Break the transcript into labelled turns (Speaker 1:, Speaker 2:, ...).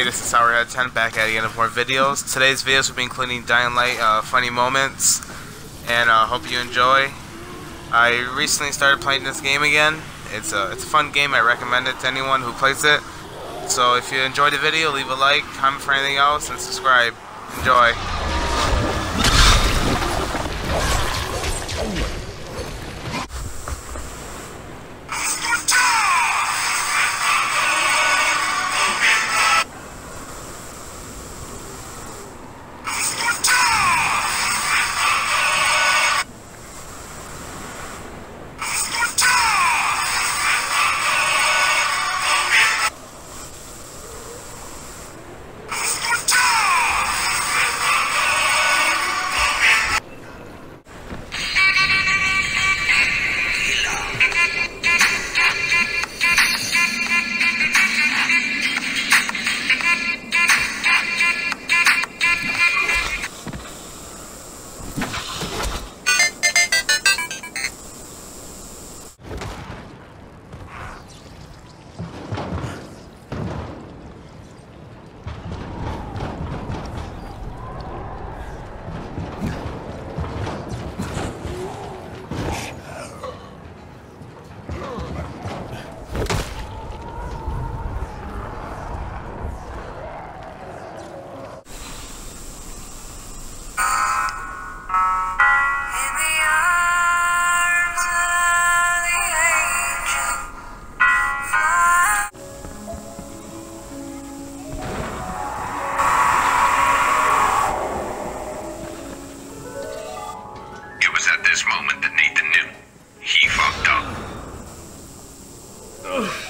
Speaker 1: Hey, this is Sourhead10 back at again with more videos. Today's videos will be including Dying Light uh, funny moments, and I uh, hope you enjoy. I recently started playing this game again. It's a, it's a fun game. I recommend it to anyone who plays it. So if you enjoyed the video, leave a like, comment for anything else, and subscribe. Enjoy. this moment that Nathan knew. He fucked up. Ugh.